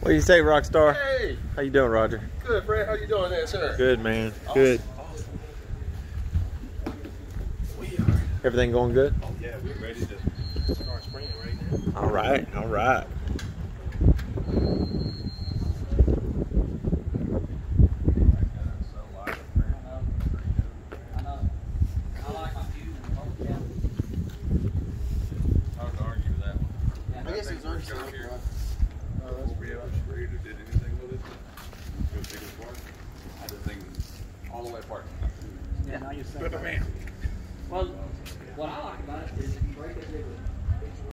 What do you say, Rockstar? Hey, How you doing, Roger? good, Fred. How you doing there, sir? Good, man. Good. Everything going good? Oh, yeah, we're ready to start spraying right now. All right. All right. Hard to argue with that one. I guess it's already Got started. here. That's We ever sprayed or did anything with it? Go take it apart? I did thing all the way apart. Yeah, now you Good man. Well, what I like about it is you break it, it would